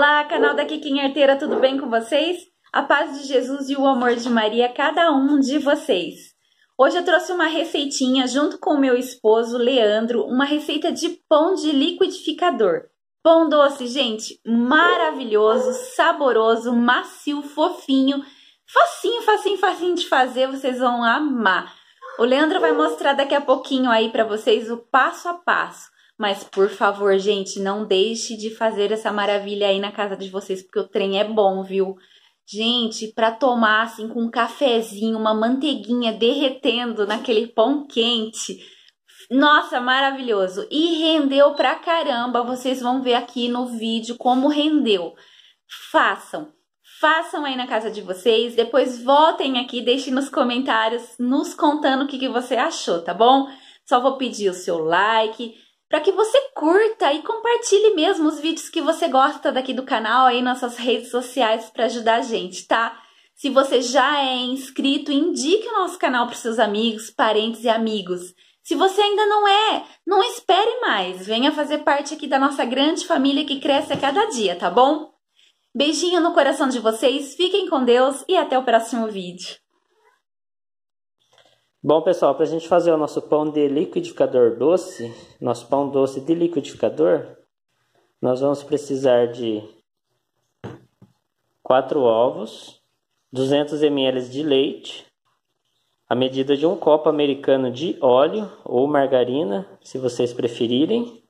Olá, canal da Kikinha Arteira, tudo bem com vocês? A paz de Jesus e o amor de Maria cada um de vocês. Hoje eu trouxe uma receitinha junto com meu esposo Leandro, uma receita de pão de liquidificador. Pão doce, gente, maravilhoso, saboroso, macio, fofinho, facinho, facinho, facinho de fazer, vocês vão amar. O Leandro vai mostrar daqui a pouquinho aí para vocês o passo a passo. Mas por favor, gente, não deixe de fazer essa maravilha aí na casa de vocês, porque o trem é bom, viu? Gente, para tomar assim com um cafezinho, uma manteiguinha derretendo naquele pão quente. Nossa, maravilhoso! E rendeu pra caramba. Vocês vão ver aqui no vídeo como rendeu. Façam. Façam aí na casa de vocês, depois voltem aqui, deixem nos comentários nos contando o que, que você achou, tá bom? Só vou pedir o seu like, para que você curta e compartilhe mesmo os vídeos que você gosta daqui do canal aí nas suas redes sociais para ajudar a gente, tá? Se você já é inscrito, indique o nosso canal para seus amigos, parentes e amigos. Se você ainda não é, não espere mais. Venha fazer parte aqui da nossa grande família que cresce a cada dia, tá bom? Beijinho no coração de vocês, fiquem com Deus e até o próximo vídeo. Bom, pessoal, para a gente fazer o nosso pão de liquidificador doce, nosso pão doce de liquidificador, nós vamos precisar de 4 ovos, 200 ml de leite, a medida de um copo americano de óleo ou margarina, se vocês preferirem,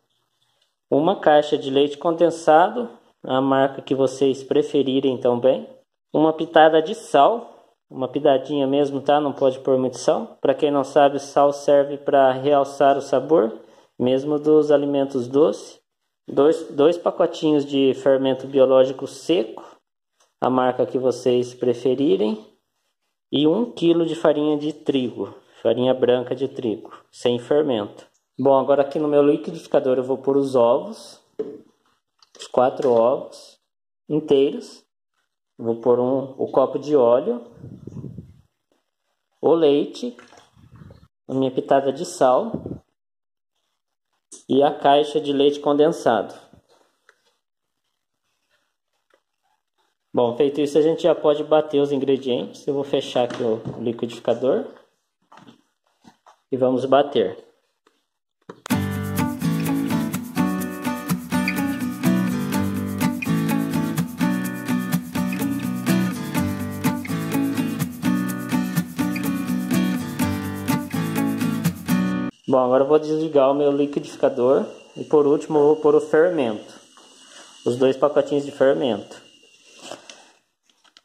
uma caixa de leite condensado, a marca que vocês preferirem também, uma pitada de sal, uma pitadinha mesmo, tá? Não pode pôr muito sal. Para quem não sabe, sal serve para realçar o sabor, mesmo dos alimentos doces. Dois, dois pacotinhos de fermento biológico seco, a marca que vocês preferirem. E um quilo de farinha de trigo, farinha branca de trigo, sem fermento. Bom, agora aqui no meu liquidificador eu vou pôr os ovos, os quatro ovos inteiros. Vou pôr um, o copo de óleo, o leite, a minha pitada de sal e a caixa de leite condensado. Bom, feito isso, a gente já pode bater os ingredientes. Eu vou fechar aqui o liquidificador e vamos bater. Bom, agora vou desligar o meu liquidificador e por último vou pôr o fermento. Os dois pacotinhos de fermento.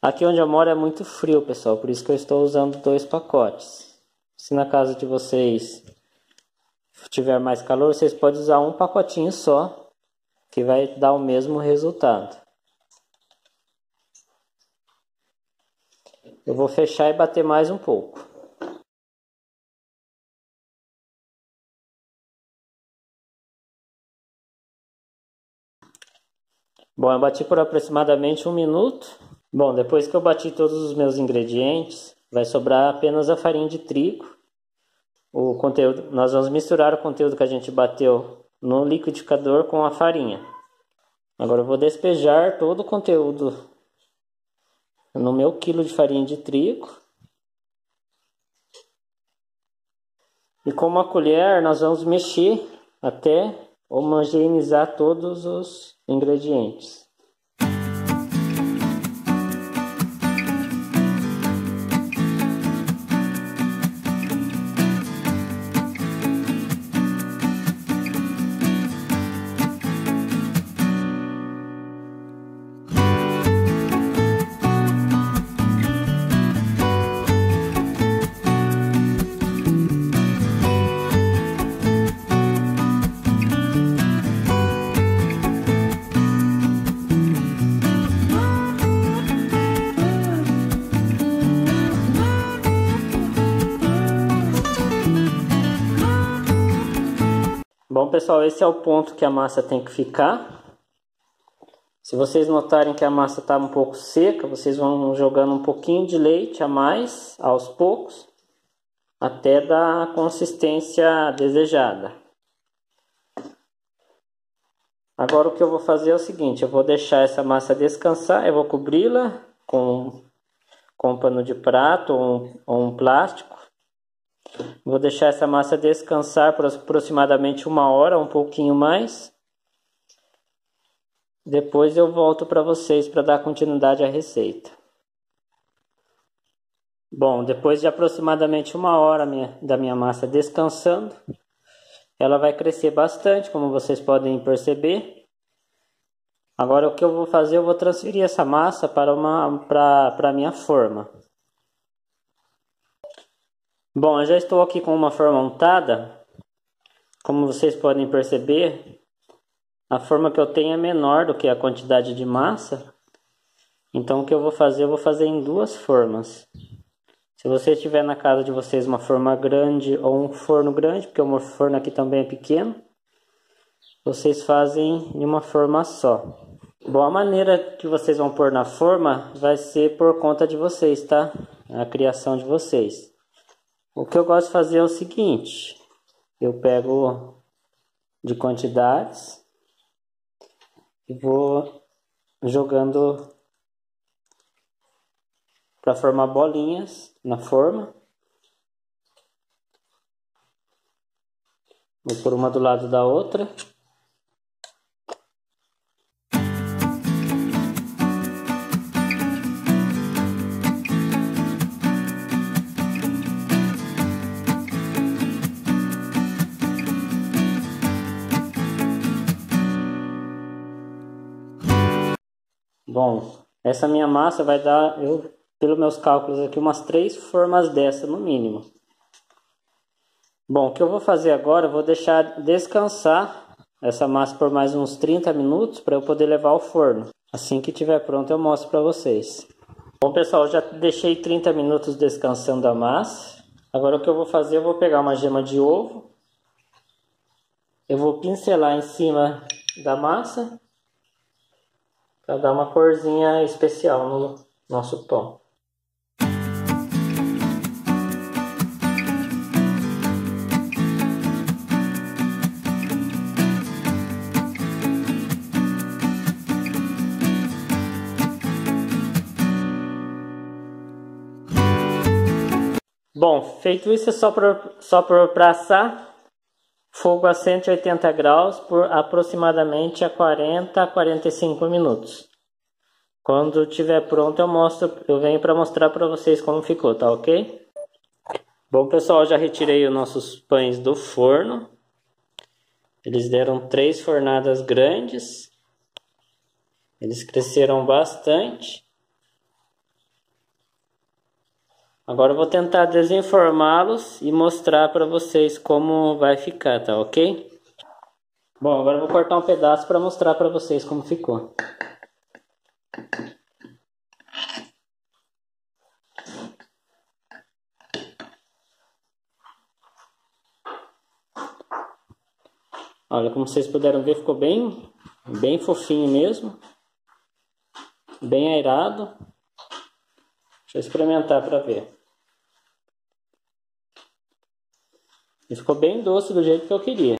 Aqui onde eu moro é muito frio, pessoal, por isso que eu estou usando dois pacotes. Se na casa de vocês tiver mais calor, vocês podem usar um pacotinho só, que vai dar o mesmo resultado. Eu vou fechar e bater mais um pouco. Bom, eu bati por aproximadamente um minuto. Bom, depois que eu bati todos os meus ingredientes, vai sobrar apenas a farinha de trigo. O conteúdo, nós vamos misturar o conteúdo que a gente bateu no liquidificador com a farinha. Agora eu vou despejar todo o conteúdo no meu quilo de farinha de trigo. E com uma colher nós vamos mexer até homogeneizar todos os ingredientes. Bom, pessoal, esse é o ponto que a massa tem que ficar. Se vocês notarem que a massa está um pouco seca, vocês vão jogando um pouquinho de leite a mais, aos poucos, até dar a consistência desejada. Agora o que eu vou fazer é o seguinte, eu vou deixar essa massa descansar, eu vou cobri-la com, com um pano de prato ou um, ou um plástico. Vou deixar essa massa descansar por aproximadamente uma hora, um pouquinho mais. Depois eu volto para vocês para dar continuidade à receita. Bom, depois de aproximadamente uma hora minha, da minha massa descansando, ela vai crescer bastante, como vocês podem perceber. Agora o que eu vou fazer, eu vou transferir essa massa para uma para para minha forma. Bom, eu já estou aqui com uma forma montada. Como vocês podem perceber, a forma que eu tenho é menor do que a quantidade de massa. Então o que eu vou fazer, eu vou fazer em duas formas. Se você tiver na casa de vocês uma forma grande ou um forno grande, porque o meu forno aqui também é pequeno, vocês fazem de uma forma só. Bom, a maneira que vocês vão pôr na forma vai ser por conta de vocês, tá? A criação de vocês. O que eu gosto de fazer é o seguinte: eu pego de quantidades e vou jogando para formar bolinhas na forma. Vou por uma do lado da outra. Bom, essa minha massa vai dar, eu pelos meus cálculos aqui, umas três formas dessa no mínimo. Bom, o que eu vou fazer agora, eu vou deixar descansar essa massa por mais uns 30 minutos para eu poder levar ao forno. Assim que estiver pronto eu mostro para vocês. Bom pessoal, já deixei 30 minutos descansando a massa. Agora o que eu vou fazer, eu vou pegar uma gema de ovo. Eu vou pincelar em cima da massa para dar uma corzinha especial no nosso pão. Bom, feito isso é só para só para assar fogo a 180 graus por aproximadamente a 40 a 45 minutos. Quando estiver pronto eu mostro, eu venho para mostrar para vocês como ficou, tá ok? Bom pessoal, já retirei os nossos pães do forno. Eles deram três fornadas grandes. Eles cresceram bastante. Agora eu vou tentar desenformá-los e mostrar para vocês como vai ficar, tá ok? Bom, agora eu vou cortar um pedaço para mostrar para vocês como ficou. Olha, como vocês puderam ver, ficou bem, bem fofinho mesmo. Bem airado. Deixa eu experimentar para ver. E ficou bem doce do jeito que eu queria.